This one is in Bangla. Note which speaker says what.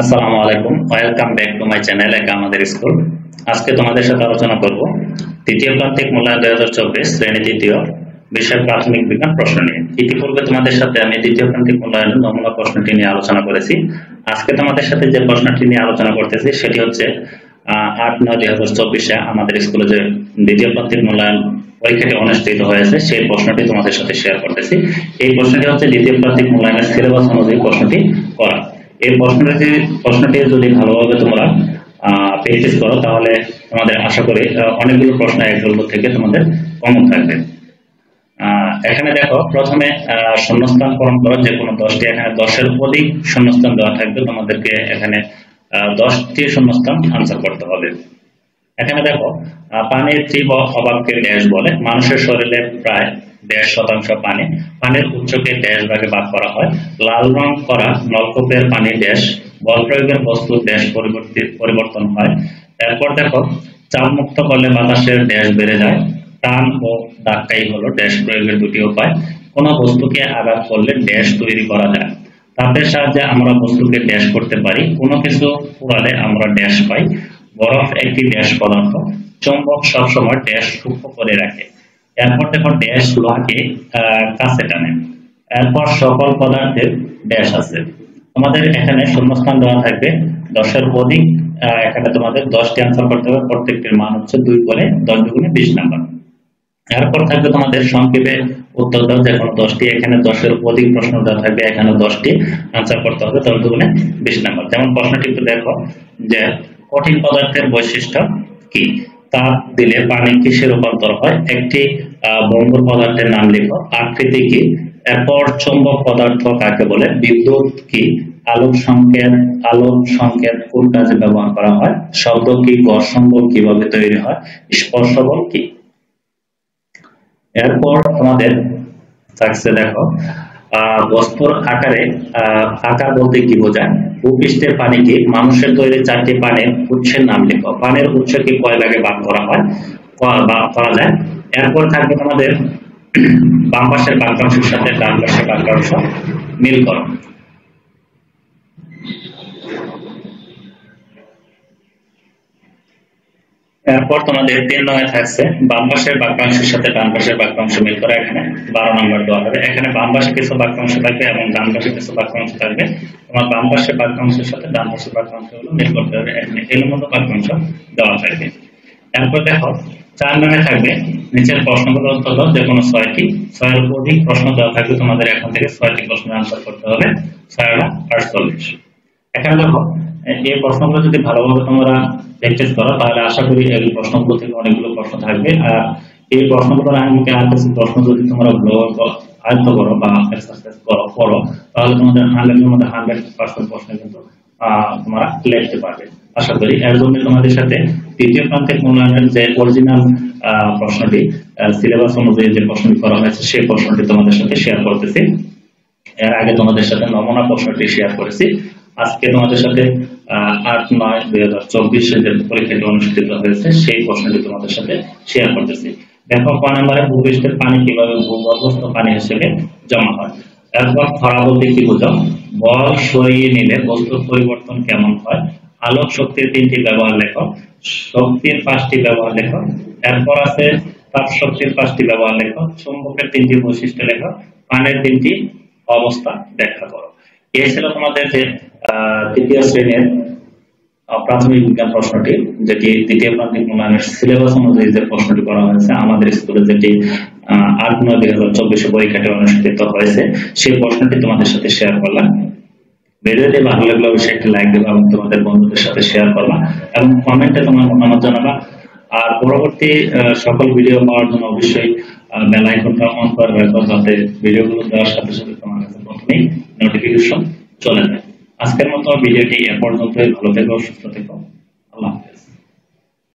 Speaker 1: আসসালামু আলাইকুম। Welcome back to my channel একা আমাদের স্কুল। আজকে তোমাদের সাথে আলোচনা করব তৃতীয় প্রান্তিক মূল্যায়ন দুই হাজার চব্বিশ, শ্রেণি দ্বিতীয়, বিষয় প্রাথমিক বিজ্ঞান প্রশ্ন নিয়ে। ইতিপূর্বে তোমাদের সাথে আমি দ্বিতীয় প্রান্তিক মূল্যায়নের নমুনা প্রশ্নটি নিয়ে আলোচনা করেছি। আজকে তোমাদের সাথে যে প্রশ্নটি নিয়ে আলোচনা করতেছি, সেটি হচ্ছে আট নয় দুই হাজার চব্বিশে আমাদের স্কুলে যে দ্বিতীয় প্রান্তিক মূল্যায়ন পরীক্ষাটি অনুষ্ঠিত হয়েছে, সেই প্রশ্নটি তোমাদের সাথে শেয়ার করতেছি। এই প্রশ্নটি হচ্ছে দ্বিতীয় প্রান্তিক মূল্যায়নের সিলেবাস অনুযায়ী প্রশ্নটি করা। এই প্রশ্নটি প্রশ্নটি যদি ভালোভাবে তোমরা প্র্যাকটিস করো, তাহলে তোমাদের আশা করি অনেকগুলো প্রশ্ন একগুলো থেকে তোমাদের কমন থাকবে। এখানে দেখো, প্রথমে শূন্যস্থান পূরণ করো, যে কোনো দশটি, এখানে দশের অধিক শূন্যস্থান দেওয়া থাকবে, তোমাদেরকে এখানে দশটি শূন্যস্থান আনসার করতে হবে। এখানে দেখো পানির তীব্র অভাবকে ড্যাশ বলে, মানুষের শরীরে প্রায় দেড় শতাংশ পানি, পানির উচ্চকে ড্যাশ ভাগে ভাগ করা হয়। লাল রং করা নলকূপের পানি ড্যাশ বল প্রয়োগের বস্তু ড্যাশ পরিবর্তিত পরিবর্তন হয়। এরপর দেখো, চাপ মুক্ত করলে বাতাসের ড্যাশ বেড়ে যায়। টান ও ধাক্কাই হলো ড্যাশ প্রয়োগের দুটি উপায়। কোন বস্তুকে আঘাত করলে ড্যাশ তৈরি করা যায়। তাপের সাহায্যে আমরা বস্তুকে ড্যাশ করতে পারি। কোনো কিছু পুরালে আমরা ড্যাশ পাই। বরফ একটি ড্যাশ পদার্থ। চুম্বক সবসময় ড্যাশ সূক্ষ্ম করে রাখে। এরপর দেখো ড্যাশ লোহাকে কাছে টানে। এরপর সকল পদার্থের ড্যাশ আছে। তোমাদের এখানে শূন্যস্থান দেওয়া থাকবে। দশের অধিক এখানে তোমাদের দশটি আনসার করতে হবে। প্রত্যেকটির মান হচ্ছে দুই করে দশ দুগুণে বিশ নাম্বার। এরপর থাকবে তোমাদের সংক্ষেপে উত্তর দাও যে কোনো দশটি, এখানে দশের অধিক প্রশ্ন দেওয়া থাকবে এখানে দশটি আনসার করতে হবে দশ দুগুণে বিশ নাম্বার। যেমন প্রশ্নটি একটু দেখো যে কঠিন পদার্থের বৈশিষ্ট্য কি? তাপ দিলে পানি কিসে রূপান্তর হয়? একটি ভঙ্গুর পদার্থের নাম লেখো। আকৃতি কি? এরপর চৌম্বক পদার্থ কাকে বলে? বিদ্যুৎ কি? আলোক সংকেত আলোক সংকেত কোন কাজে ব্যবহার করা হয়? শব্দ কি? ঘর্ষণ বল কীভাবে তৈরি হয়? স্পর্শ বল কি? এরপর আমাদের থাকছে দেখো আহ, বস্তুর আকারে আহ, আকার বলতে কি বোঝায়? ভূপৃষ্ঠের পানি কি মানুষের তৈরি চারটি পানের উৎসের নাম লেখো। পানির উৎসকে কয় ভাগে ভাগ করা হয়? করা যায়। এরপর থাকবে তোমাদের বাম পাশের বাক্যাংশের সাথে ডান পাশের বাক্যাংশ মিল করো। এরপর তোমাদের তিন রঙে থাকছে, বাম পাশের বাক্যাংশের সাথে ডান পাশের বাক্যাংশ মিল করে এখানে বারো নম্বর দেওয়া হবে। এখানে বাম পাশে কিছু বাক্যাংশ থাকবে এবং ডান পাশে কিছু বাক্যাংশ থাকবে। তোমার বাম পাশের বাক্যাংশের সাথে ডান পাশের বাক্যাংশগুলো মিল করতে হবে। এখানে এলোমেলো বাক্যাংশ দেওয়া থাকবে। এরপর দেখো, চার নামে থাকবে, নিচের প্রশ্নগুলো দাও যে কোনো ছয়টি, ছয়ের অধিক প্রশ্ন দেওয়া থাকবে তোমাদের। এখন থেকে ছয়টি প্রশ্নের আনসার করতে হবে। ছয়টা আটচল্লিশ। এখানে দেখো এই প্রশ্নগুলো যদি ভালোভাবে তোমরা প্র্যাকটিস করো, তাহলে আশা করি এই প্রশ্নগুলো থেকে অনেকগুলো প্রশ্ন থাকবে। আর এই প্রশ্নগুলোর আঙ্গিকে আর কিছু প্রশ্ন যদি তোমরা ভালোভাবে আয়ত্ত করো বা এক্সারসাইজ করো করো, তাহলে তোমাদের হান্ড্রেডের মধ্যে হান্ড্রেড পার্সেন্ট প্রশ্ন কিন্তু তোমরা লিখতে পারবে। আশা করি এর জন্য তোমাদের সাথে তৃতীয় প্রান্তিক মূল্যায়নের যে অরিজিনাল প্রশ্নটি সিলেবাস অনুযায়ী যে প্রশ্নটি করা হয়েছে, সেই প্রশ্নটি তোমাদের সাথে শেয়ার করতেছি। এর আগে তোমাদের সাথে নমুনা প্রশ্নটি শেয়ার করেছি। আজকে তোমাদের সাথে আট নয় দুই হাজার চব্বিশে যে পরীক্ষাটি অনুষ্ঠিত হয়েছে, সেই প্রশ্নটি তোমাদের সাথে শেয়ার করতেছি। দেখো, ক নম্বরে ভূপৃষ্ঠের পানি কীভাবে ভূগর্ভস্থ পানি হিসেবে জমা হয়? এরপর খরা বলতে কি বোঝো বল সরিয়ে নিলে বস্তুর পরিবর্তন কেমন হয়? আলোক শক্তির তিনটি ব্যবহার লেখো। শক্তির পাঁচটি ব্যবহার লেখো। এরপর আছে তাপ শক্তির পাঁচটি ব্যবহার লেখো। চুম্বকের তিনটি বৈশিষ্ট্য লেখো। পানের তিনটি অবস্থা ব্যাখ্যা করো। এই ছিল তোমাদের যে তৃতীয় শ্রেণির প্রাথমিক বিজ্ঞান প্রশ্নটি, যেটি দ্বিতীয় প্রান্তিক মূল্যায়নের সিলেবাস অনুযায়ী যে প্রশ্নটি করা হয়েছে, আমাদের স্কুলে যেটি আট নয় দুই হাজার চব্বিশে পরীক্ষাটি অনুষ্ঠিত হয়েছে, সেই প্রশ্নটি তোমাদের সাথে শেয়ার করলাম। ভিডিওটি ভালো অবশ্যই একটি লাইক দেবা এবং তোমাদের বন্ধুদের সাথে শেয়ার করবা এবং কমেন্টে তোমার মতামত জানাবা। আর পরবর্তী সকল ভিডিও পাওয়ার জন্য অবশ্যই বেল আইকনটা অন করে যাতে ভিডিওগুলো দেওয়ার সাথে সাথে তোমার কাছে প্রথমেই নোটিফিকেশন চলে যায়। আজকের মতো ভিডিওটি এ পর্যন্ত ভালো থেকো সুস্থ থেকো।